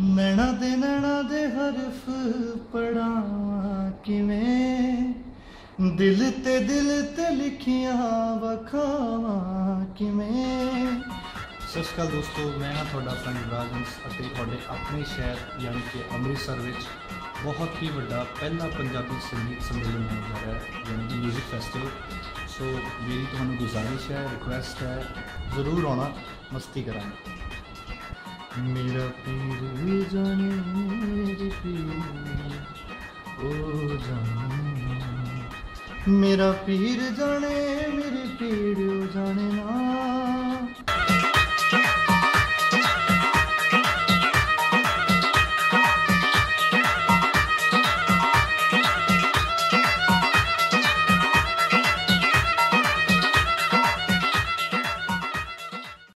ਨੈਣਾ ਦੇ ਨੈਣਾ ਦੇ ਹਰਫ ਪੜਾਵਾਂ ਕਿਵੇਂ? ਦਿਲ ਤੇ ਦਿਲ ਤੇ ਲਿਖੀਆਂ ਵਖਾਵਾਂ ਕਿਵੇਂ? ਸਤਿ ਸ਼੍ਰੀ ਅਕਾਲ ਦੋਸਤੋ, ਮੈਂ ਹਾਂ ਤੁਹਾਡਾ ਫਰੈਂਡ ਰਾਜੰਸ ਅਤੇ ਤੁਹਾਡੇ ਆਪਣੇ ਸ਼ਹਿਰ ਯਾਨੀ ਕਿ ਅੰਮ੍ਰਿਤਸਰ ਵਿੱਚ ਬਹੁਤ ਹੀ ਵੱਡਾ ਪਹਿਲਾ ਪੰਜਾਬੀ ਸੰਗੀਤ ਸੰਮੇਲਨ ਹੋਣ ਰਿਹਾ ਹੈ, ਯਾਨੀ ਕਿ 뮤직 ਫੈਸਟੀਵਲ ਸੋ ਮੇਰੀ ਤੁਹਾਨੂੰ ਗੁਜ਼ਾਰਿਸ਼ ਹੈ ਰਿਕੁਐਸਟ ਹੈ, ਜ਼ਰੂਰ ਆਉਣਾ, ਮਸਤੀ ਕਰਾਂਗੇ। মেরা পীর জানে ও জানে। মেরা পীর জানে মেরে পীর জানে